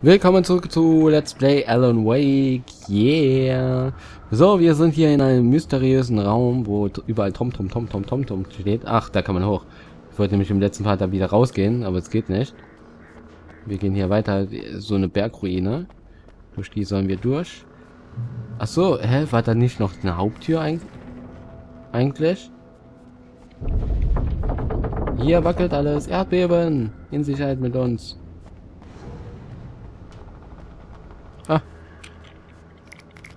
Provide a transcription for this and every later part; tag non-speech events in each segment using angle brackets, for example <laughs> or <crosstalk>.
Willkommen zurück zu Let's Play Alan Wake, yeah! So, wir sind hier in einem mysteriösen Raum, wo überall Tom Tom Tom Tom Tom Tom steht. Ach, da kann man hoch. Ich wollte nämlich im letzten Part da wieder rausgehen, aber es geht nicht. Wir gehen hier weiter, so eine Bergruine. Durch die sollen wir durch. Ach so, hä, war da nicht noch eine Haupttür eigentlich? Hier wackelt alles. Erdbeben. In Sicherheit mit uns.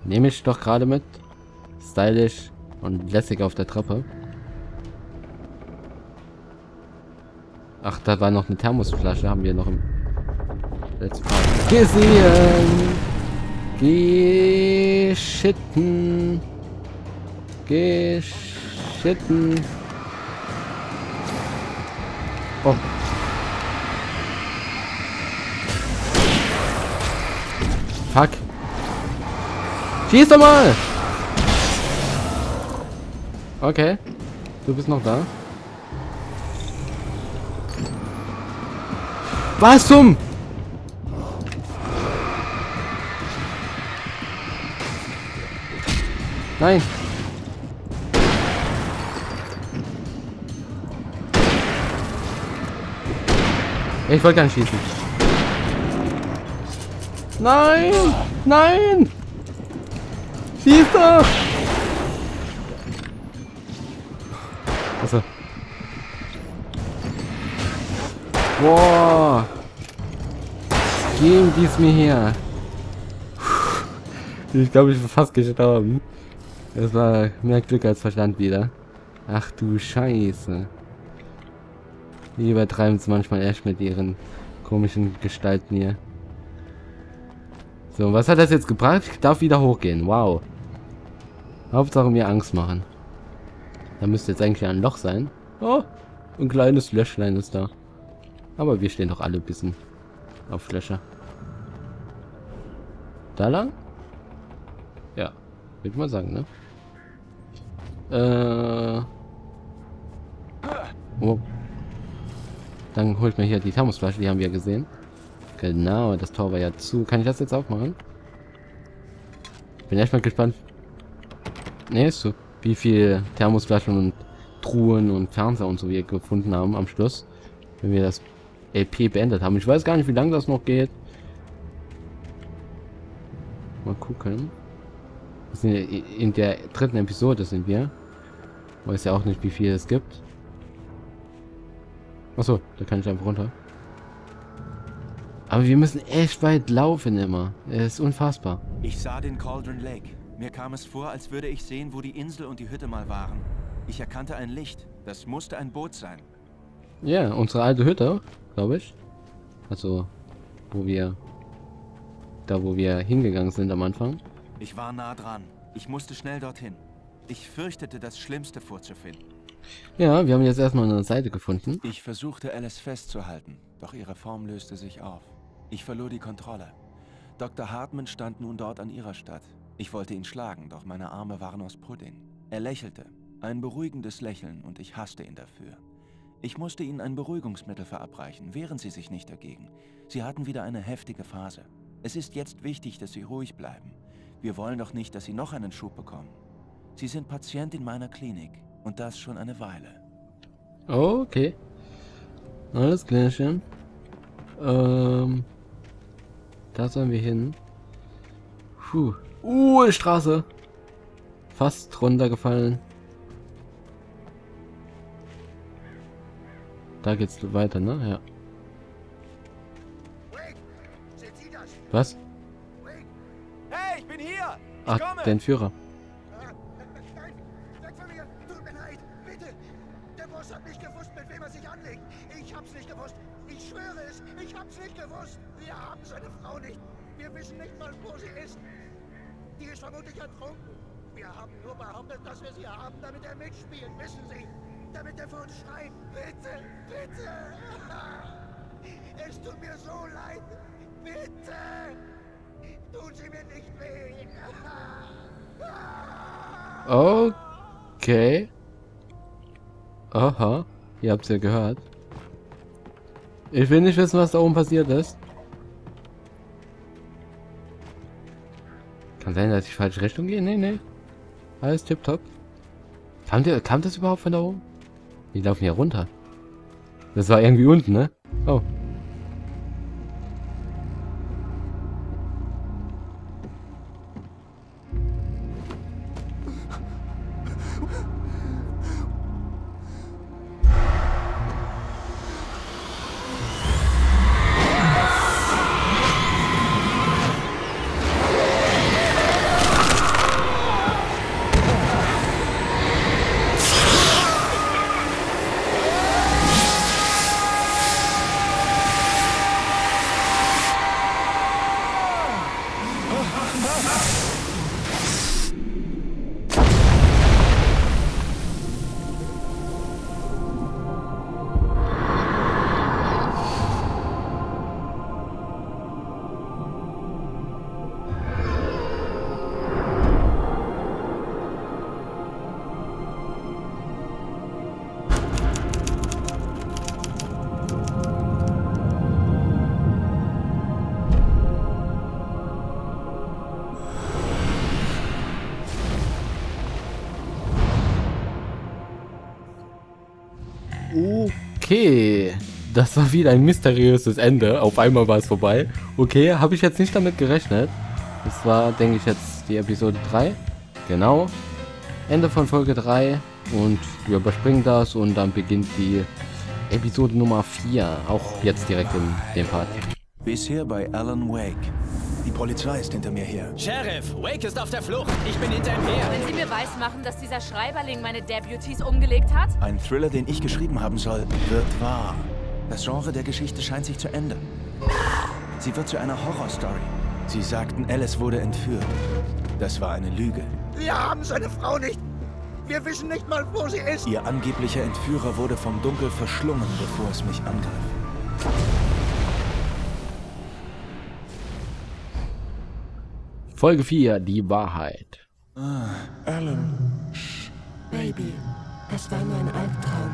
Nehme ich doch gerade mit. Stylisch und lässig auf der Treppe. Ach, da war noch eine Thermosflasche. Haben wir noch im letzten Part gesehen. Geschitten. Geschitten. Oh. Fuck. Schieß doch mal! Okay. Du bist noch da. Was zum? Nein. Ich wollte gar nicht schießen. Nein! Nein! Schieß doch! Achso. Boah! Geben dies mir her. Ich glaube, ich bin fast gestorben. Das war mehr Glück als Verstand wieder. Ach du Scheiße. Die übertreiben es manchmal echt mit ihren komischen Gestalten hier. So, was hat das jetzt gebracht? Ich darf wieder hochgehen. Wow. Hauptsache mir Angst machen. Da müsste jetzt eigentlich ein Loch sein. Oh, ein kleines Löschlein ist da. Aber wir stehen doch alle ein bisschen auf Löcher. Da lang? Ja, würde ich mal sagen, ne? Äh. Oh. Dann holt mir hier die Thermosflasche, die haben wir gesehen. Genau, das Tor war ja zu. Kann ich das jetzt aufmachen? Bin echt mal gespannt. Ne, ist so. Wie viel Thermosflaschen und Truhen und Fernseher und so wir gefunden haben am Schluss. Wenn wir das LP beendet haben. Ich weiß gar nicht, wie lange das noch geht. Mal gucken. in der dritten Episode sind wir. Weiß ja auch nicht, wie viel es gibt. Achso, da kann ich einfach runter. Aber wir müssen echt weit laufen immer. Es ist unfassbar. Ich sah den Cauldron Lake. Mir kam es vor, als würde ich sehen, wo die Insel und die Hütte mal waren. Ich erkannte ein Licht. Das musste ein Boot sein. Ja, unsere alte Hütte, glaube ich. Also, wo wir... Da, wo wir hingegangen sind am Anfang. Ich war nah dran. Ich musste schnell dorthin. Ich fürchtete, das Schlimmste vorzufinden. Ja, wir haben jetzt erstmal eine Seite gefunden. Ich versuchte, Alice festzuhalten, doch ihre Form löste sich auf. Ich verlor die Kontrolle. Dr. Hartman stand nun dort an ihrer Stadt. Ich wollte ihn schlagen, doch meine Arme waren aus Pudding. Er lächelte. Ein beruhigendes Lächeln und ich hasste ihn dafür. Ich musste ihnen ein Beruhigungsmittel verabreichen, wehren sie sich nicht dagegen. Sie hatten wieder eine heftige Phase. Es ist jetzt wichtig, dass sie ruhig bleiben. Wir wollen doch nicht, dass sie noch einen Schub bekommen. Sie sind Patient in meiner Klinik und das schon eine Weile. Okay. Alles klärchen. Ähm. Da sollen wir hin. Puh. Uh, Straße. Fast runtergefallen. Da geht's weiter, ne? Ja. Was? Hey, ich bin hier! Ich Ach, komme. den Führer. Behauptet, dass wir sie haben, damit er mitspielt, wissen Sie? Damit er für uns schreibt. Bitte, bitte. Es tut mir so leid. Bitte. Tun Sie mir nicht weh. Okay. Aha. Ihr habt es ja gehört. Ich will nicht wissen, was da oben passiert ist. Kann sein, dass ich falsche Richtung gehe? Nee, nee. Alles tipptopp. Kam, kam das überhaupt von da oben? Die laufen hier runter. Das war irgendwie unten, ne? Oh. Okay, das war wieder ein mysteriöses Ende. Auf einmal war es vorbei. Okay, habe ich jetzt nicht damit gerechnet. Das war, denke ich, jetzt die Episode 3. Genau. Ende von Folge 3. Und wir überspringen das und dann beginnt die Episode Nummer 4. Auch jetzt direkt in dem Part. Bisher bei Alan Wake. Die Polizei ist hinter mir her. Sheriff, Wake ist auf der Flucht. Ich bin hinter ihm her. Wenn Sie mir weismachen, dass dieser Schreiberling meine Deputies umgelegt hat? Ein Thriller, den ich geschrieben haben soll, wird wahr. Das Genre der Geschichte scheint sich zu ändern. Sie wird zu einer Horrorstory. Sie sagten, Alice wurde entführt. Das war eine Lüge. Wir haben seine Frau nicht. Wir wissen nicht mal, wo sie ist. Ihr angeblicher Entführer wurde vom Dunkel verschlungen, bevor es mich angriff. Folge 4, die Wahrheit. Alan. Baby, es war nur ein Albtraum.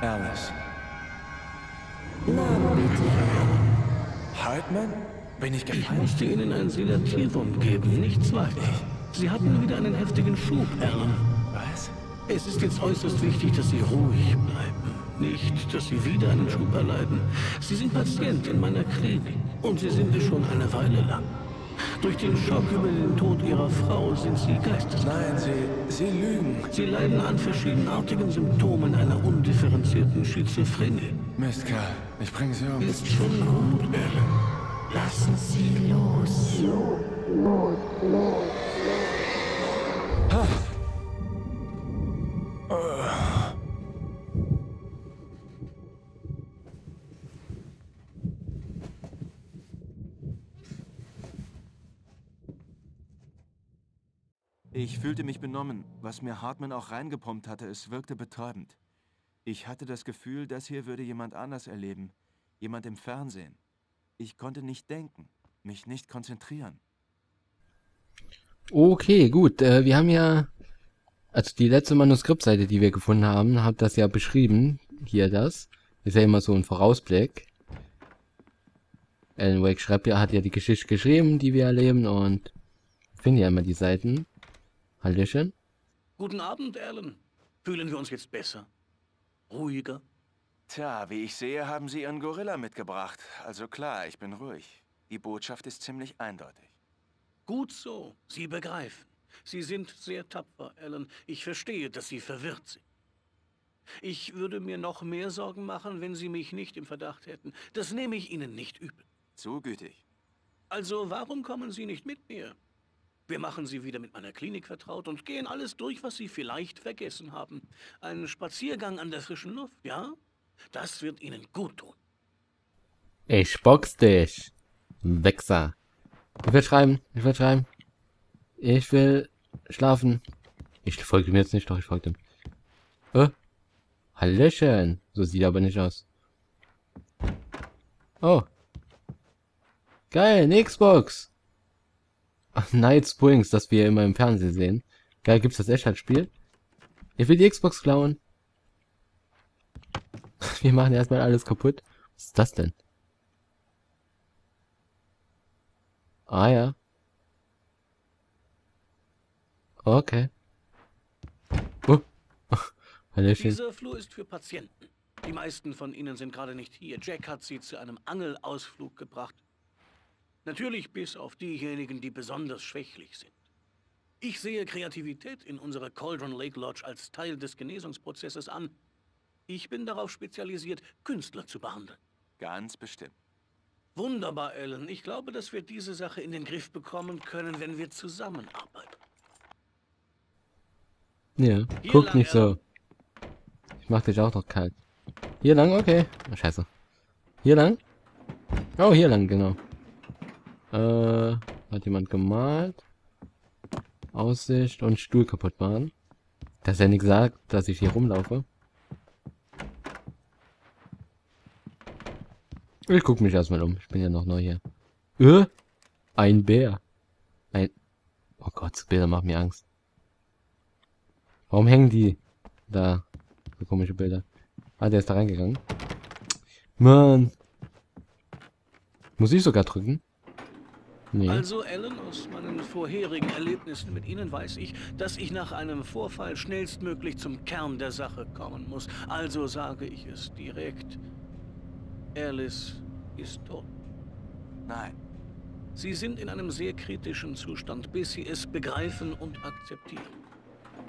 Alice. Namen bitte. Hartman? Bin ich Ich gefallen? musste Ihnen ein Sedativum geben, nichts weiter. Sie hatten wieder einen heftigen Schub, Alan. Was? Es ist jetzt äußerst wichtig, dass Sie ruhig bleiben. Nicht, dass Sie wieder einen Schub erleiden. Sie sind Patient in meiner Klinik und Sie sind es schon eine Weile lang. Durch den Schock über den Tod Ihrer Frau sind Sie geisteskrank. Nein, Sie. Sie lügen. Sie leiden an verschiedenartigen Symptomen einer undifferenzierten Schizophrenie. Mist, Kerl. Ich bringe Sie um. Ist schon gut, Alan. Lassen Sie los. Ich fühlte mich benommen. Was mir Hartman auch reingepumpt hatte, es wirkte betäubend. Ich hatte das Gefühl, das hier würde jemand anders erleben. Jemand im Fernsehen. Ich konnte nicht denken, mich nicht konzentrieren. Okay, gut. Äh, wir haben ja, also die letzte Manuskriptseite, die wir gefunden haben, hat das ja beschrieben. Hier das. Ist ja immer so ein Vorausblick. Alan Wake schreibt ja, hat ja die Geschichte geschrieben, die wir erleben und finden ja immer die Seiten. Hallöchen. Guten Abend, Alan. Fühlen wir uns jetzt besser? Ruhiger? Tja, wie ich sehe, haben Sie Ihren Gorilla mitgebracht. Also klar, ich bin ruhig. Die Botschaft ist ziemlich eindeutig. Gut so. Sie begreifen. Sie sind sehr tapfer, Alan. Ich verstehe, dass Sie verwirrt sind. Ich würde mir noch mehr Sorgen machen, wenn Sie mich nicht im Verdacht hätten. Das nehme ich Ihnen nicht übel. Zu gütig. Also, warum kommen Sie nicht mit mir? Wir machen Sie wieder mit meiner Klinik vertraut und gehen alles durch, was Sie vielleicht vergessen haben. Ein Spaziergang an der frischen Luft, ja? Das wird Ihnen gut tun. Ich box dich. Wechser. Ich will schreiben. Ich will schreiben. Ich will schlafen. Ich folge ihm jetzt nicht, doch ich folge ihm. Äh? Hallöchen. So sieht er aber nicht aus. Oh. Geil, Xbox. Night Springs, das wir immer im Fernsehen sehen. Geil, gibt's das echt als Spiel? Ich will die Xbox klauen. <laughs> Wir machen erstmal alles kaputt. Was ist das denn? Ah ja. Okay. Oh. <laughs> Dieser Flur ist für Patienten. Die meisten von ihnen sind gerade nicht hier. Jack hat sie zu einem Angelausflug gebracht. Natürlich bis auf diejenigen, die besonders schwächlich sind. Ich sehe Kreativität in unserer Cauldron Lake Lodge als Teil des Genesungsprozesses an. Ich bin darauf spezialisiert, Künstler zu behandeln. Ganz bestimmt. Wunderbar, Alan. Ich glaube, dass wir diese Sache in den Griff bekommen können, wenn wir zusammenarbeiten. Ja, Hier guck lang, nicht so. Ich mach dich auch noch kalt. Hier lang, okay. Oh, scheiße. Hier lang? Oh, hier lang, genau. Äh, hat jemand gemalt? Aussicht und Stuhl kaputt machen. Dass er nicht sagt, dass ich hier rumlaufe. Ich guck mich erstmal um. Ich bin ja noch neu hier. Äh? Ein Bär. Ein... Oh Gott, so Bilder machen mir Angst. Warum hängen die da? So komische Bilder. Ah, der ist da reingegangen. Mann. Muss ich sogar drücken? Nee. Also, Alan, aus meinen vorherigen Erlebnissen mit Ihnen weiß ich, dass ich nach einem Vorfall schnellstmöglich zum Kern der Sache kommen muss. Also sage ich es direkt. Alice ist tot. Nein. Sie sind in einem sehr kritischen Zustand, bis Sie es begreifen und akzeptieren.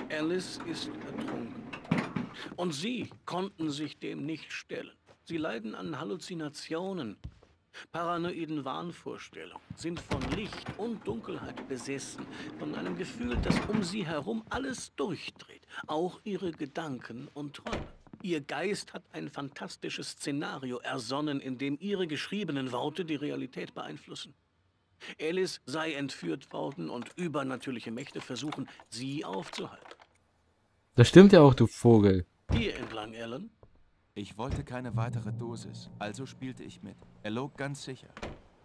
Alice ist ertrunken. Und Sie konnten sich dem nicht stellen. Sie leiden an Halluzinationen, paranoiden Wahnvorstellungen, sind von Licht und Dunkelheit besessen, von einem Gefühl, das um Sie herum alles durchdreht, auch Ihre Gedanken und Träume. Ihr Geist hat ein fantastisches Szenario ersonnen, in dem Ihre geschriebenen Worte die Realität beeinflussen. Alice sei entführt worden und übernatürliche Mächte versuchen, sie aufzuhalten. Das stimmt ja auch, du Vogel. Hier entlang, Alan. Ich wollte keine weitere Dosis, also spielte ich mit. Er log ganz sicher.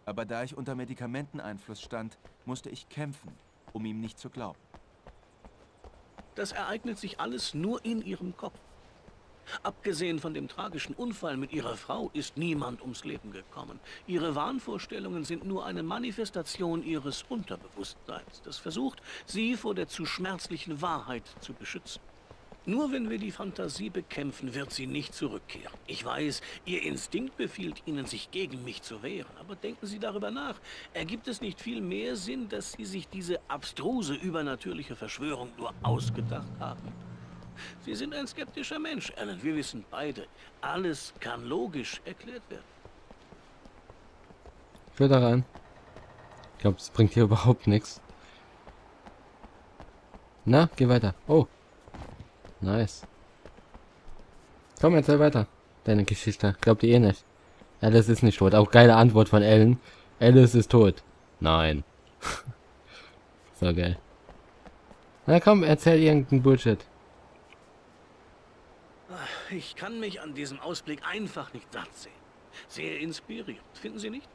Aber da ich unter Medikamenteneinfluss stand, musste ich kämpfen, um ihm nicht zu glauben. Das ereignet sich alles nur in Ihrem Kopf. Abgesehen von dem tragischen Unfall mit Ihrer Frau ist niemand ums Leben gekommen. Ihre Wahnvorstellungen sind nur eine Manifestation Ihres Unterbewusstseins, das versucht, Sie vor der zu schmerzlichen Wahrheit zu beschützen. Nur wenn wir die Fantasie bekämpfen, wird sie nicht zurückkehren. Ich weiß, Ihr Instinkt befiehlt Ihnen, sich gegen mich zu wehren. Aber denken Sie darüber nach. Ergibt es nicht viel mehr Sinn, dass Sie sich diese abstruse, übernatürliche Verschwörung nur ausgedacht haben? Sie sind ein skeptischer Mensch, Alan. Wir wissen beide, alles kann logisch erklärt werden. Ich will da rein. Ich glaube, es bringt hier <laughs> überhaupt nichts. Na, geh weiter. Oh. Nice. Komm, erzähl weiter. Deine Geschichte. Glaubt ihr eh nicht. Alice ist nicht tot. Auch geile Antwort von Ellen. Alice ist tot. Nein. <laughs> so geil. Na komm, erzähl irgendeinen Bullshit. Ich kann mich an diesem Ausblick einfach nicht satt sehen. Sehr inspirierend, finden Sie nicht?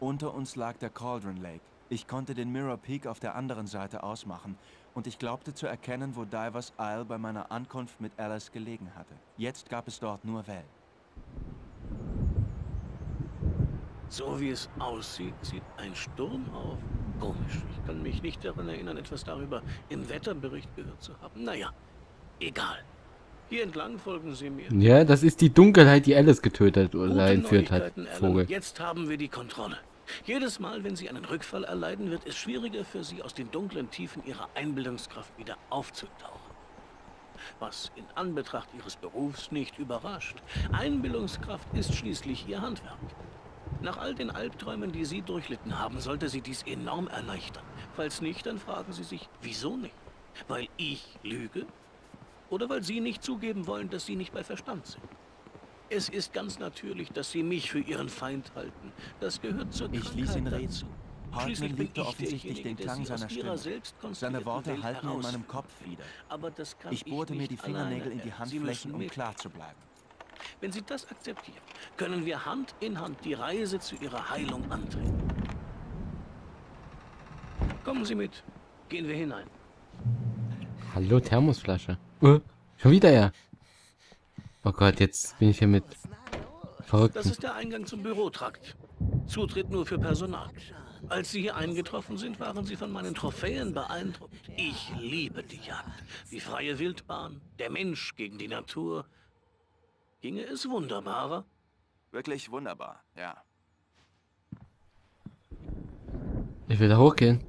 Unter uns lag der Cauldron Lake. Ich konnte den Mirror Peak auf der anderen Seite ausmachen und ich glaubte zu erkennen, wo Divers Isle bei meiner Ankunft mit Alice gelegen hatte. Jetzt gab es dort nur Wellen. So wie es aussieht, zieht ein Sturm auf. Komisch, ich kann mich nicht daran erinnern, etwas darüber im Wetterbericht gehört zu haben. Naja, egal. Hier entlang folgen Sie mir. Ja, das ist die Dunkelheit, die Alice getötet oder entführt hat. Vogel. Jetzt haben wir die Kontrolle. Jedes Mal, wenn Sie einen Rückfall erleiden, wird es schwieriger für Sie, aus den dunklen Tiefen Ihrer Einbildungskraft wieder aufzutauchen. Was in Anbetracht Ihres Berufs nicht überrascht. Einbildungskraft ist schließlich Ihr Handwerk. Nach all den Albträumen, die Sie durchlitten haben, sollte Sie dies enorm erleichtern. Falls nicht, dann fragen Sie sich, wieso nicht? Weil ich lüge? Oder weil Sie nicht zugeben wollen, dass Sie nicht bei Verstand sind? Es ist ganz natürlich, dass Sie mich für Ihren Feind halten. Das gehört zur Ich ließ ihn reden. dazu. Bin liebte ich offensichtlich derjenige, den der Klang seiner Stimme. Seine Worte Welt halten in meinem. Kopf wieder. Aber das kann Ich bohrte mir die Fingernägel alleine, in die Handflächen, um klar zu bleiben. Wenn Sie das akzeptieren, können wir Hand in Hand die Reise zu Ihrer Heilung antreten. Kommen Sie mit. Gehen wir hinein. Hallo, Thermosflasche. Äh, schon wieder er. Oh Gott, jetzt bin ich hier mit Das Verrückten. ist der Eingang zum Bürotrakt. Zutritt nur für Personal. Als Sie hier eingetroffen sind, waren Sie von meinen Trophäen beeindruckt. Ich liebe die Jagd. Die freie Wildbahn, der Mensch gegen die Natur. Ginge es wunderbarer? Wirklich wunderbar, ja. Ich will da hochgehen.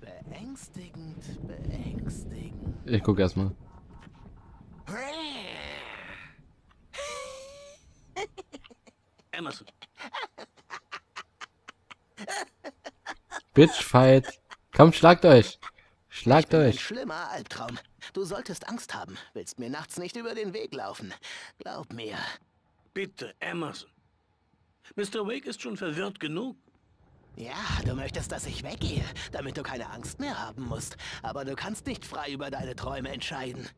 Beängstigend, beängstigend. Ich guck erstmal. Emerson, Bitch fight. Komm, schlagt euch. Schlagt Ein euch. schlimmer Albtraum. Du solltest Angst haben. Willst mir nachts nicht über den Weg laufen. Glaub mir. bitte, Emerson. Mr. Wake ist schon verwirrt genug. Ja, du möchtest, dass ich weggehe, damit du keine Angst mehr haben musst. Aber du kannst nicht frei über deine Träume entscheiden.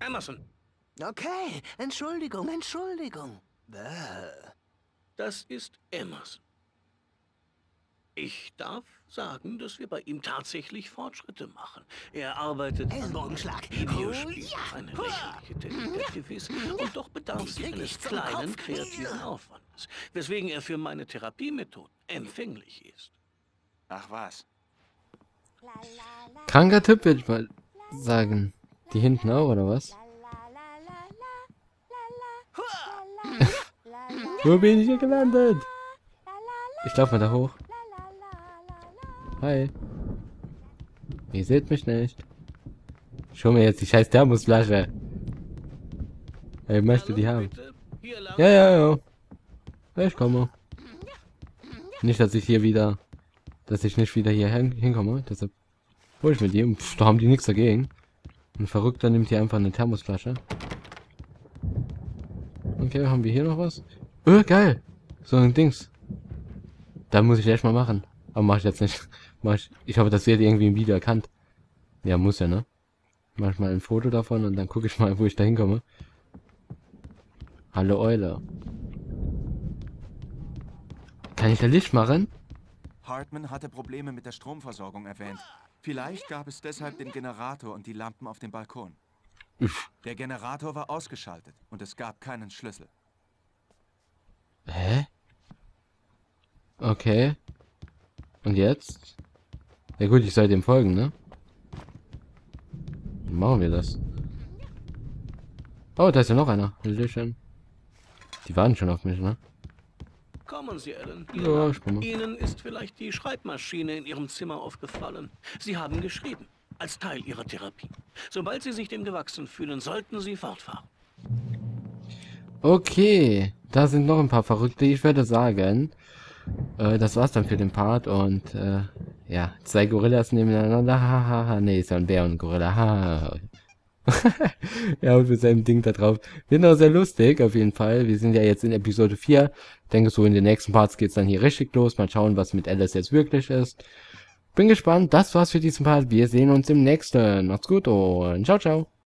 Emerson, Okay, Entschuldigung, Entschuldigung. Bäh. Das ist Emerson. Ich darf sagen, dass wir bei ihm tatsächlich Fortschritte machen. Er arbeitet an Ellenbogenschlag. Videospielen. Oh, ja. Eine lächerliche Tätigkeit gewiss. Und doch bedarf sie eines kleinen Kopf. kreativen Aufwandes, weswegen er für meine Therapiemethoden empfänglich ist. Ach was. Kranker Typ, würde ich mal sagen. Die hinten auch, oder was? Wo bin ich hier gelandet? Ich lauf mal da hoch. Hi. Ihr seht mich nicht. Schau mir jetzt die scheiß Thermosflasche. Ich möchte die haben. Ja, ja, ja. Ich komme. Nicht, dass ich hier wieder... Dass ich nicht wieder hier hin, hinkomme. Deshalb hol ich mir die. Pff, da haben die nichts dagegen. Ein Verrückter nimmt hier einfach eine Thermosflasche. Okay, haben wir hier noch was? Öh, geil. So ein Dings. Da muss ich echt mal machen. Aber mach ich jetzt nicht. <laughs> Mach ich, ich hoffe, das wird irgendwie im Video erkannt. Ja, muss ja, ne? Mach ich mal ein Foto davon und dann gucke ich mal, wo ich da hinkomme. Hallo Eule. Kann ich da Licht machen? Hartman hatte Probleme mit der Stromversorgung erwähnt. Vielleicht gab es deshalb den Generator und die Lampen auf dem Balkon. Der Generator war ausgeschaltet und es gab keinen Schlüssel. Hä? Okay. Und jetzt? Ja gut, ich soll dem folgen, ne? Wie machen wir das? Oh, da ist ja noch einer. Hallöchen. Die warten schon auf mich, ne? Kommen Sie, Ellen. Ja. Ihnen ist vielleicht die Schreibmaschine in Ihrem Zimmer aufgefallen. Sie haben geschrieben, als Teil Ihrer Therapie. Sobald Sie sich dem gewachsen fühlen, sollten Sie fortfahren. Okay, da sind noch ein paar Verrückte. Ich würde sagen, äh, das war's dann für den Part und äh, ja, zwei Gorillas nebeneinander. Hahaha, nee, ist ja ein Bär und ein Gorilla. Ja, und <laughs> mit seinem Ding da drauf. Wird noch sehr lustig, auf jeden Fall. Wir sind ja jetzt in Episode 4. Denke so, in den nächsten Parts geht's dann hier richtig los. Mal schauen, was mit Alice jetzt wirklich ist. Bin gespannt. Das war's für diesen Part. Wir sehen uns im nächsten. Macht's gut und ciao, ciao.